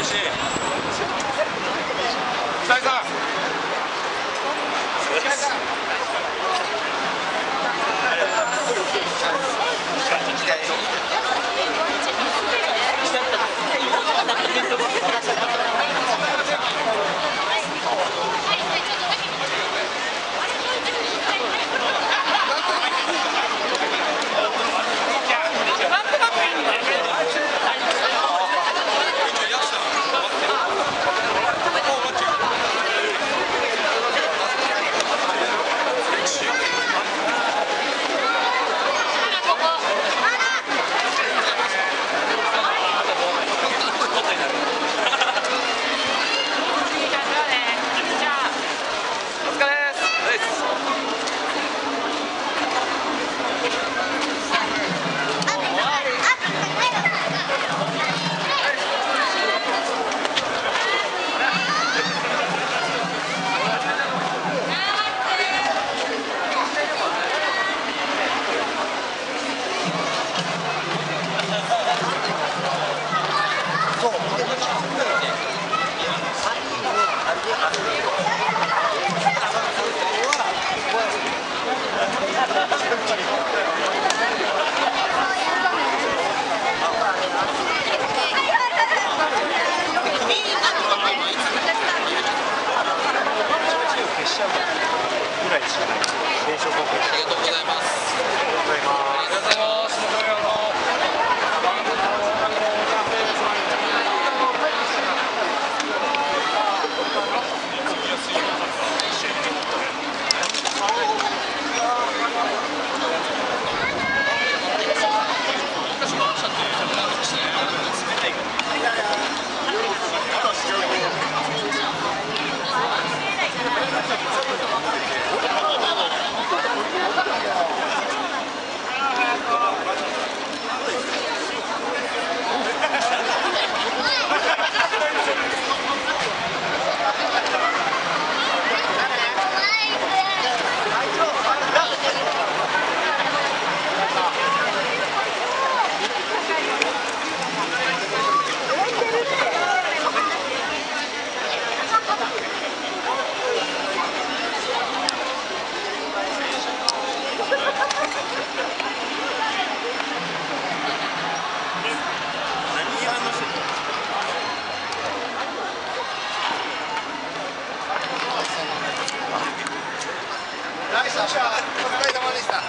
久井さんぐらいしかない。お疲れ様でした。